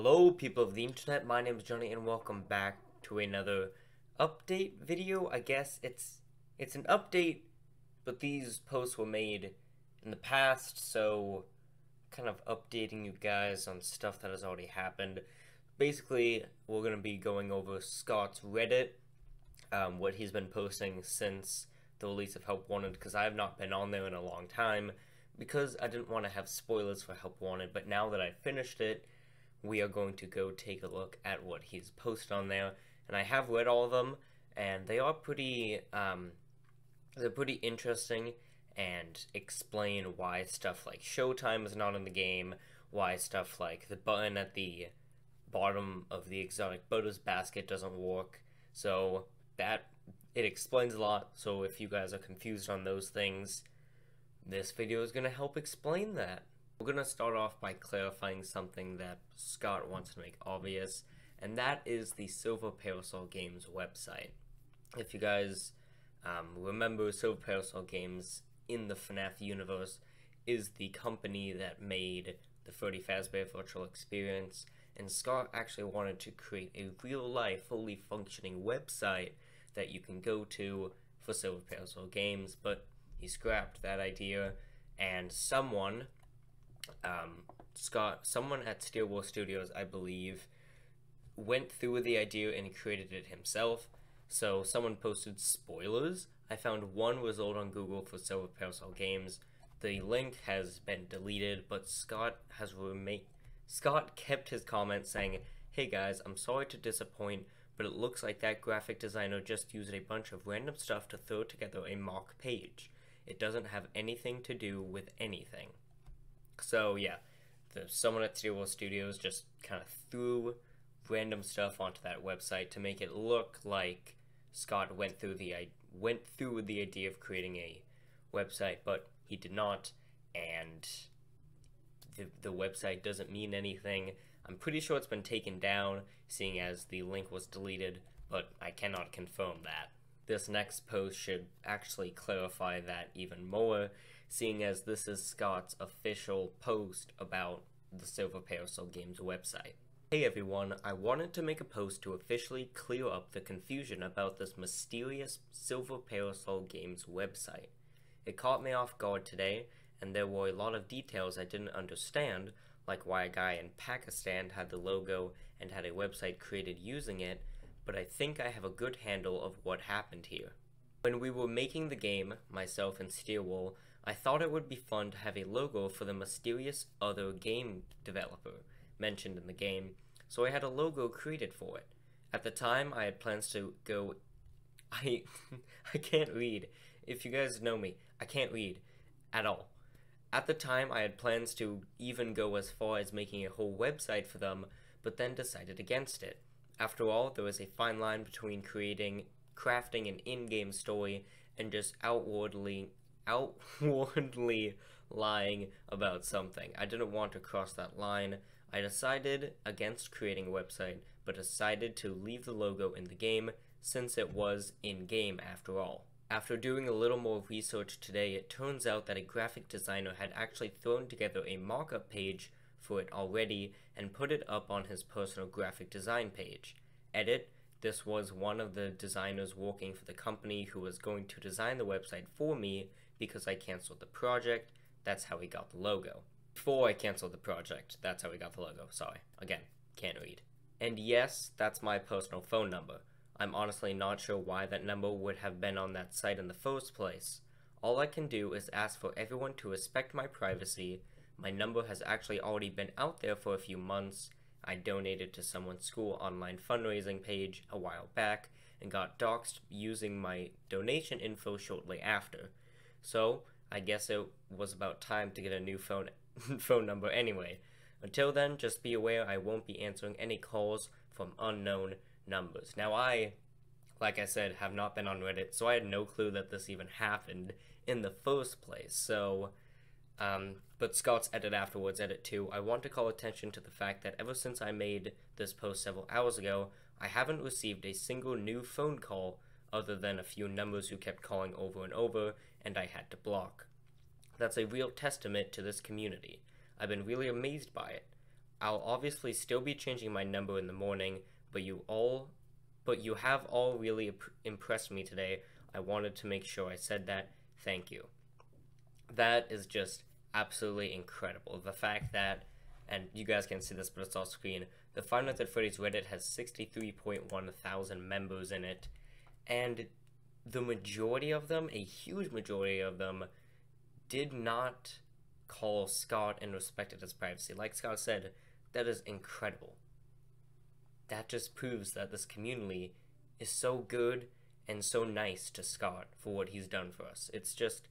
Hello people of the internet, my name is Jonny and welcome back to another update video. I guess it's it's an update, but these posts were made in the past, so kind of updating you guys on stuff that has already happened. Basically, we're going to be going over Scott's Reddit, um, what he's been posting since the release of Help Wanted, because I have not been on there in a long time, because I didn't want to have spoilers for Help Wanted, but now that I finished it, we are going to go take a look at what he's posted on there. And I have read all of them, and they are pretty, um, they're pretty interesting and explain why stuff like Showtime is not in the game, why stuff like the button at the bottom of the exotic butters basket doesn't work. So that it explains a lot. So if you guys are confused on those things, this video is going to help explain that. We're going to start off by clarifying something that Scott wants to make obvious, and that is the Silver Parasol Games website. If you guys um, remember, Silver Parasol Games in the FNAF universe is the company that made the Freddy Fazbear Virtual Experience, and Scott actually wanted to create a real-life, fully functioning website that you can go to for Silver Parasol Games, but he scrapped that idea, and someone um, Scott, someone at Steel Studios, I believe, went through with the idea and created it himself. So someone posted spoilers. I found one result on Google for Silver Parasol Games. The link has been deleted, but Scott has remained. Scott kept his comment saying, "Hey guys, I'm sorry to disappoint, but it looks like that graphic designer just used a bunch of random stuff to throw together a mock page. It doesn't have anything to do with anything." So yeah, the someone at Steel Studios just kind of threw random stuff onto that website to make it look like Scott went through the I went through the idea of creating a website, but he did not, and the the website doesn't mean anything. I'm pretty sure it's been taken down, seeing as the link was deleted, but I cannot confirm that. This next post should actually clarify that even more, seeing as this is Scott's official post about the Silver Parasol Games website. Hey everyone, I wanted to make a post to officially clear up the confusion about this mysterious Silver Parasol Games website. It caught me off guard today, and there were a lot of details I didn't understand, like why a guy in Pakistan had the logo and had a website created using it, but I think I have a good handle of what happened here. When we were making the game, myself and Steel Wool, I thought it would be fun to have a logo for the mysterious other game developer mentioned in the game, so I had a logo created for it. At the time, I had plans to go. I I can't read. If you guys know me, I can't read at all. At the time, I had plans to even go as far as making a whole website for them, but then decided against it. After all, there was a fine line between creating, crafting an in-game story and just outwardly outwardly lying about something. I didn't want to cross that line. I decided against creating a website, but decided to leave the logo in the game since it was in-game after all. After doing a little more research today, it turns out that a graphic designer had actually thrown together a mock-up page for it already and put it up on his personal graphic design page. Edit, this was one of the designers working for the company who was going to design the website for me because I canceled the project. That's how we got the logo. Before I canceled the project, that's how we got the logo. Sorry. Again, can't read. And yes, that's my personal phone number. I'm honestly not sure why that number would have been on that site in the first place. All I can do is ask for everyone to respect my privacy. My number has actually already been out there for a few months. I donated to someone's school online fundraising page a while back and got doxxed using my donation info shortly after. So, I guess it was about time to get a new phone phone number anyway. Until then, just be aware I won't be answering any calls from unknown numbers. Now I, like I said, have not been on Reddit, so I had no clue that this even happened in the first place. So, um, but Scott's edit afterwards, edit too. I want to call attention to the fact that ever since I made this post several hours ago, I haven't received a single new phone call other than a few numbers who kept calling over and over, and I had to block. That's a real testament to this community. I've been really amazed by it. I'll obviously still be changing my number in the morning, but you all but you have all really impressed me today. I wanted to make sure I said that. Thank you. That is just absolutely incredible. The fact that and you guys can see this but it's off screen, the Five Nights at Freddy's Reddit has 63.1 thousand members in it, and the majority of them, a huge majority of them, did not call Scott and respected his privacy. Like Scott said, that is incredible. That just proves that this community is so good and so nice to Scott for what he's done for us. It's just,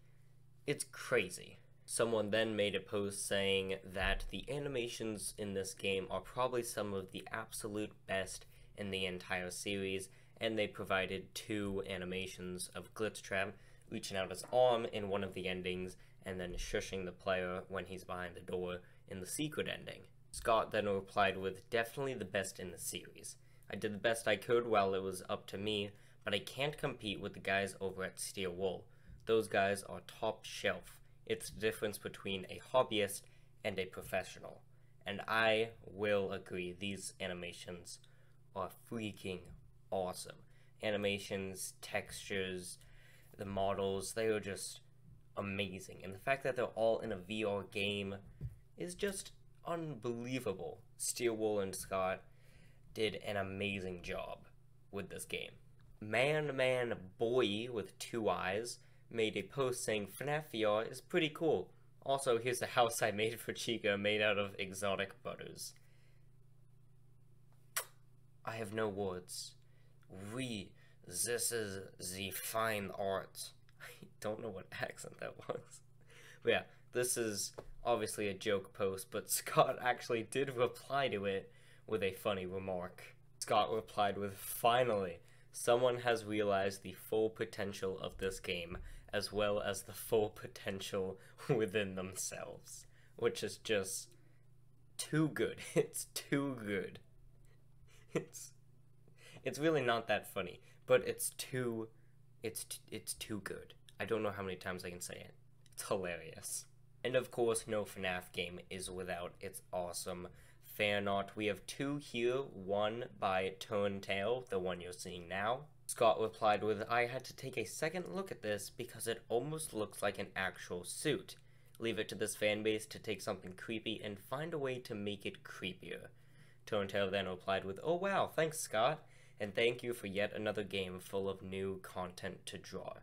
it's crazy. Someone then made a post saying that the animations in this game are probably some of the absolute best in the entire series, and they provided two animations of Glitchtrap reaching out his arm in one of the endings and then shushing the player when he's behind the door in the secret ending. Scott then replied with, definitely the best in the series. I did the best I could while it was up to me, but I can't compete with the guys over at Steel Wool. Those guys are top shelf. It's the difference between a hobbyist and a professional. And I will agree, these animations are freaking awesome. Animations, textures, the models, they are just amazing. And the fact that they're all in a VR game is just unbelievable. Steel Wool and Scott did an amazing job with this game. Man Man Boy with two eyes made a post saying FNAF VR is pretty cool. Also, here's a house I made for Chica made out of exotic butters. I have no words. We, this is the fine art. I don't know what accent that was. But yeah, this is obviously a joke post, but Scott actually did reply to it with a funny remark. Scott replied with, Finally, someone has realized the full potential of this game as well as the full potential within themselves, which is just too good. It's too good. It's it's really not that funny, but it's too it's it's too good. I don't know how many times I can say it. It's hilarious. And of course, no FNAF game is without its awesome fan art. We have two here, one by Turntail, the one you're seeing now, Scott replied with, I had to take a second look at this because it almost looks like an actual suit. Leave it to this fanbase to take something creepy and find a way to make it creepier. Turntail then replied with, Oh wow, thanks Scott, and thank you for yet another game full of new content to draw.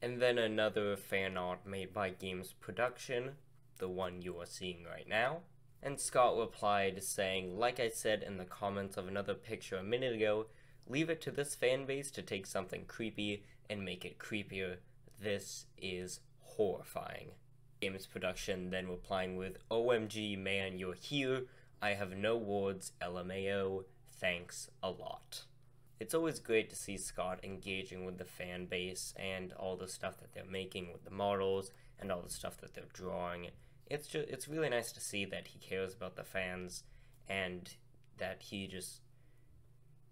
And then another fan art made by Games Production, the one you are seeing right now. And Scott replied saying, like I said in the comments of another picture a minute ago, Leave it to this fanbase to take something creepy and make it creepier. This is horrifying. Games production then replying with, OMG man, you're here. I have no words, LMAO. Thanks a lot. It's always great to see Scott engaging with the fan base and all the stuff that they're making with the models and all the stuff that they're drawing. It's just it's really nice to see that he cares about the fans and that he just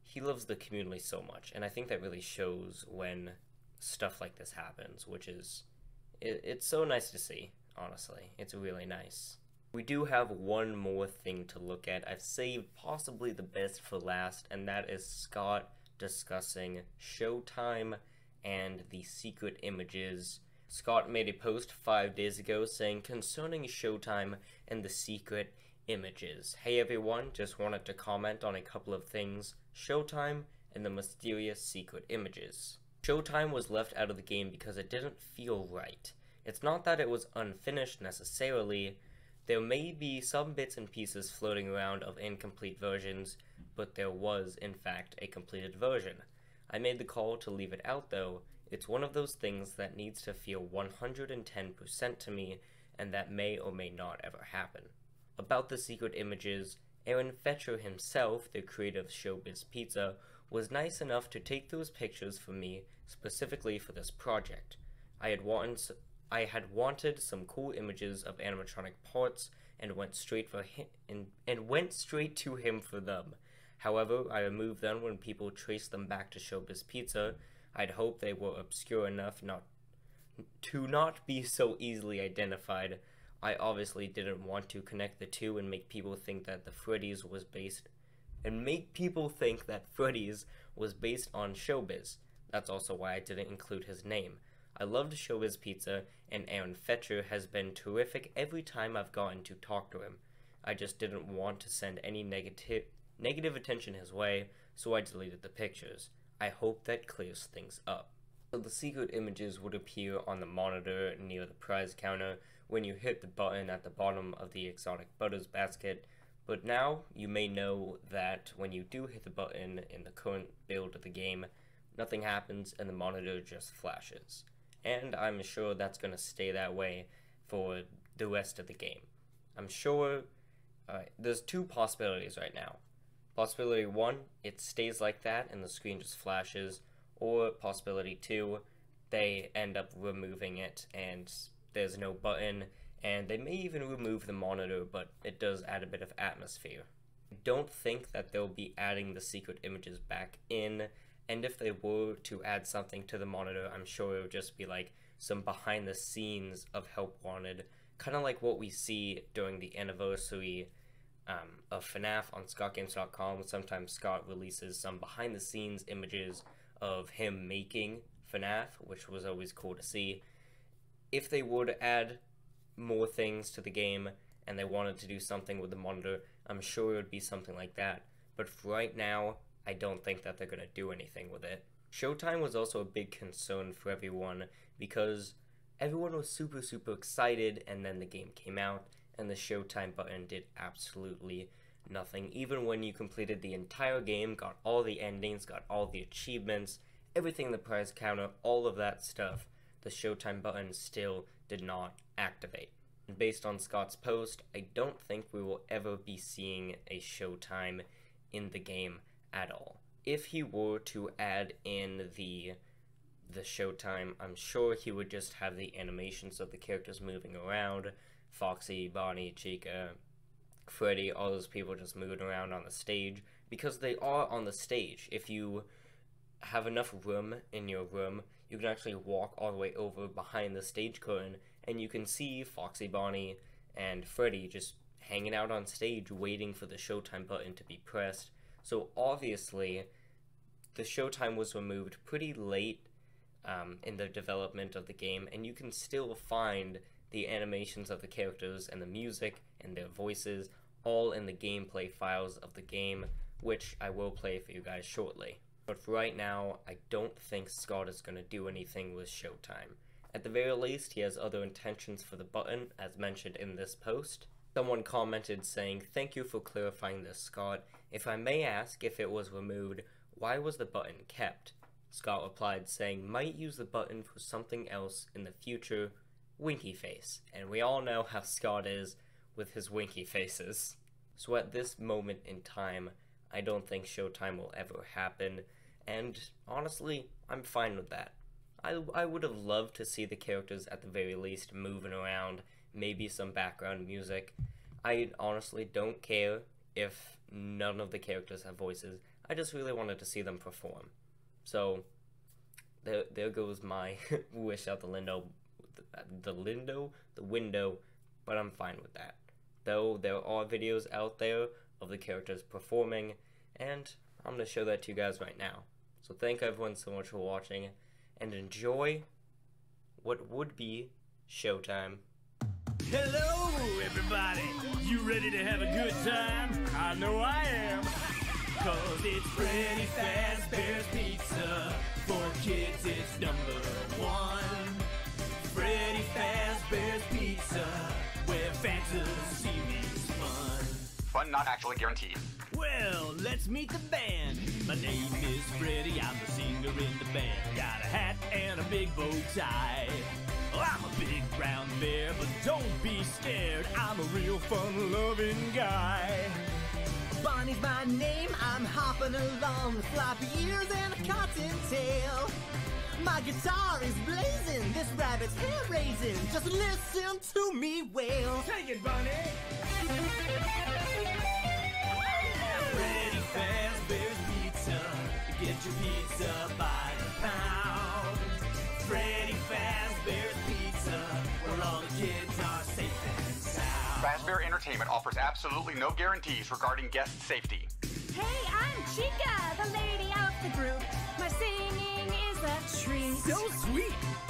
he loves the community so much, and I think that really shows when stuff like this happens, which is it, it's so nice to see. Honestly, it's really nice. We do have one more thing to look at. I've saved possibly the best for last, and that is Scott discussing Showtime and the secret images. Scott made a post five days ago saying concerning Showtime and the secret images. Hey everyone, just wanted to comment on a couple of things. Showtime and the mysterious secret images. Showtime was left out of the game because it didn't feel right. It's not that it was unfinished necessarily, there may be some bits and pieces floating around of incomplete versions, but there was, in fact, a completed version. I made the call to leave it out though, it's one of those things that needs to feel 110% to me, and that may or may not ever happen. About the secret images, Aaron Fechter himself, the creator of Showbiz Pizza, was nice enough to take those pictures for me specifically for this project. I had wanted, I had wanted some cool images of animatronic parts and went straight for him and, and went straight to him for them. However, I removed them when people traced them back to Showbiz Pizza. I'd hoped they were obscure enough not to not be so easily identified I obviously didn't want to connect the two and make people think that the Freddy's was based and make people think that Freddy's was based on Showbiz. That's also why I didn't include his name. I loved Showbiz Pizza, and Aaron Fechter has been terrific every time I've gotten to talk to him. I just didn't want to send any negative negative attention his way, so I deleted the pictures. I hope that clears things up. So the secret images would appear on the monitor near the prize counter when you hit the button at the bottom of the exotic butters basket, but now you may know that when you do hit the button in the current build of the game, nothing happens and the monitor just flashes. And I'm sure that's going to stay that way for the rest of the game. I'm sure uh, there's two possibilities right now. Possibility one, it stays like that and the screen just flashes, or possibility two, they end up removing it and there's no button, and they may even remove the monitor, but it does add a bit of atmosphere. I don't think that they'll be adding the secret images back in, and if they were to add something to the monitor, I'm sure it would just be like some behind the scenes of Help Wanted, kind of like what we see during the anniversary um, of FNAF on ScottGames.com. Sometimes Scott releases some behind the scenes images of him making FNAF, which was always cool to see. If they would add more things to the game and they wanted to do something with the monitor, I'm sure it would be something like that. But right now, I don't think that they're going to do anything with it. Showtime was also a big concern for everyone because everyone was super, super excited, and then the game came out, and the Showtime button did absolutely nothing. Even when you completed the entire game, got all the endings, got all the achievements, everything in the prize counter, all of that stuff, the Showtime button still did not activate. And based on Scott's post, I don't think we will ever be seeing a Showtime in the game at all. If he were to add in the the Showtime, I'm sure he would just have the animations of the characters moving around, Foxy, Bonnie, Chica, Freddy, all those people just moving around on the stage because they are on the stage. If you have enough room in your room, you can actually walk all the way over behind the stage curtain and you can see Foxy Bonnie and Freddy just hanging out on stage waiting for the Showtime button to be pressed. So obviously, the Showtime was removed pretty late um, in the development of the game, and you can still find the animations of the characters and the music and their voices all in the gameplay files of the game, which I will play for you guys shortly. But for right now, I don't think Scott is going to do anything with Showtime. At the very least, he has other intentions for the button, as mentioned in this post. Someone commented saying, Thank you for clarifying this, Scott. If I may ask if it was removed, why was the button kept? Scott replied saying, Might use the button for something else in the future, winky face. And we all know how Scott is with his winky faces. So at this moment in time, I don't think Showtime will ever happen, and honestly, I'm fine with that. I, I would have loved to see the characters at the very least moving around, maybe some background music. I honestly don't care if none of the characters have voices. I just really wanted to see them perform. So there, there goes my wish out the window, the, window, the window, but I'm fine with that. Though there are videos out there of the characters performing, and I'm going to show that to you guys right now. So thank everyone so much for watching, and enjoy what would be showtime. Hello, everybody. You ready to have a good time? I know I am. Cause it's Freddy Fazbear's Pizza. For kids, it's number one. Fazbear's where fantasy fun. Fun not actually guaranteed. Well, let's meet the band. My name is Freddy, I'm the singer in the band. Got a hat and a big bow tie. Oh, I'm a big brown bear, but don't be scared. I'm a real fun loving guy. Bonnie's my name, I'm hopping along with floppy ears and a cottontail. My guitar is blazing, this rabbit's hair raising. Just listen to me wail. Take it, Bonnie! Freddy Fazbear's Pizza. Get your pizza by the pound. Freddy Fazbear's Pizza, where all the kids are safe and Fazbear Entertainment offers absolutely no guarantees regarding guest safety. Hey, I'm Chica, the lady of the group. My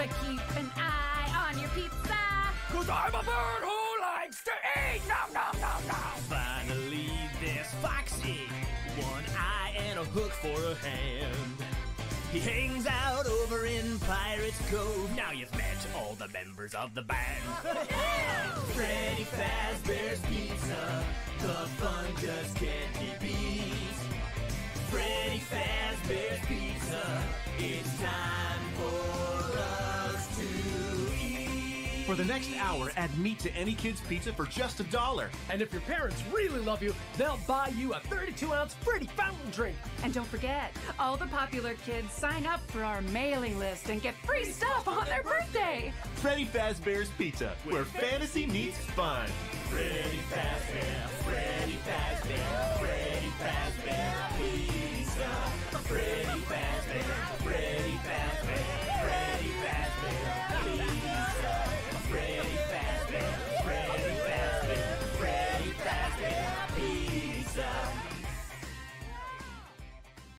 But keep an eye on your pizza. Cause I'm a bird who likes to eat. Nom nom nom nom. Finally, there's Foxy. One eye and a hook for a hand. He hangs out over in Pirates Cove. Now you've met all the members of the band. Freddy Fazbear's Pizza. The fun just can't be beat. Freddy Fazbear's Pizza. It's time for us to eat. For the next hour, add meat to any kid's pizza for just a dollar. And if your parents really love you, they'll buy you a 32 ounce Freddy fountain drink. And don't forget, all the popular kids sign up for our mailing list and get free stuff on their birthday. Freddy Fazbear's Pizza, where fantasy meets fun. Freddy Fazbear, Freddy Fazbear.